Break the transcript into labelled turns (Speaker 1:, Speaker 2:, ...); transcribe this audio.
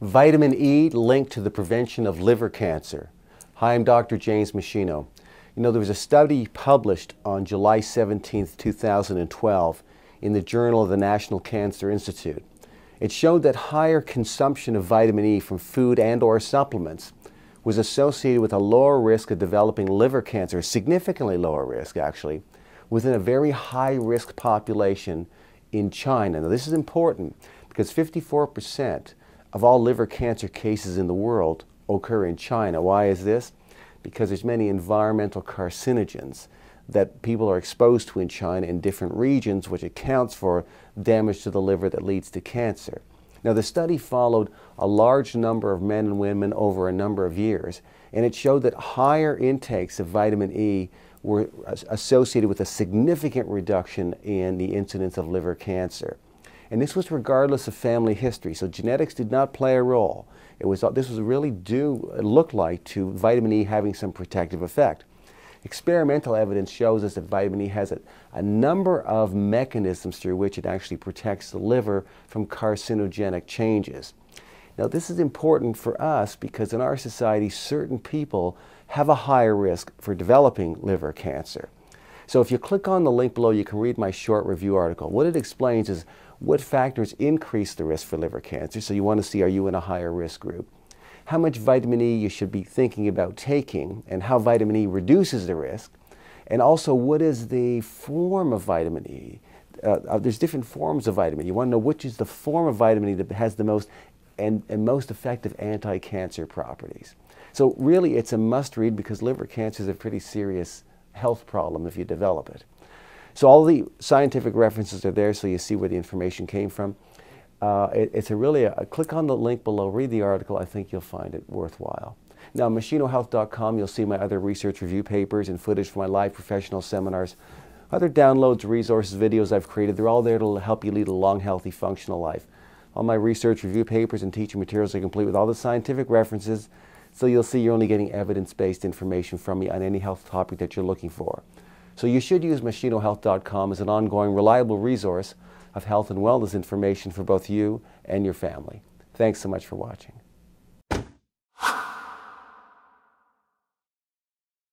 Speaker 1: Vitamin E linked to the prevention of liver cancer. Hi, I'm Dr. James Meschino. You know, there was a study published on July 17, 2012 in the Journal of the National Cancer Institute. It showed that higher consumption of vitamin E from food and or supplements was associated with a lower risk of developing liver cancer, significantly lower risk actually, within a very high risk population in China. Now this is important because 54% of all liver cancer cases in the world occur in China. Why is this? Because there's many environmental carcinogens that people are exposed to in China in different regions, which accounts for damage to the liver that leads to cancer. Now, the study followed a large number of men and women over a number of years, and it showed that higher intakes of vitamin E were associated with a significant reduction in the incidence of liver cancer. And this was regardless of family history. So genetics did not play a role. It was, this was really due, it looked like, to vitamin E having some protective effect. Experimental evidence shows us that vitamin E has a, a, number of mechanisms through which it actually protects the liver from carcinogenic changes. Now, this is important for us because in our society, certain people have a higher risk for developing liver cancer. So if you click on the link below, you can read my short review article. What it explains is what factors increase the risk for liver cancer. So you want to see, are you in a higher risk group? How much vitamin E you should be thinking about taking and how vitamin E reduces the risk. And also, what is the form of vitamin E? Uh, uh, there's different forms of vitamin. You want to know which is the form of vitamin E that has the most and, and most effective anti-cancer properties. So really, it's a must-read because liver cancer is a pretty serious health problem if you develop it. So all the scientific references are there so you see where the information came from. Uh, it, it's a really, a, click on the link below, read the article, I think you'll find it worthwhile. Now, meschinohealth.com, you'll see my other research review papers and footage from my live professional seminars, other downloads, resources, videos I've created. They're all there to help you lead a long, healthy, functional life. All my research review papers and teaching materials are complete with all the scientific references, so you'll see you're only getting evidence-based information from me on any health topic that you're looking for. So you should use meschinohealth.com as an ongoing, reliable resource of health and wellness information for both you and your family. Thanks so much for watching.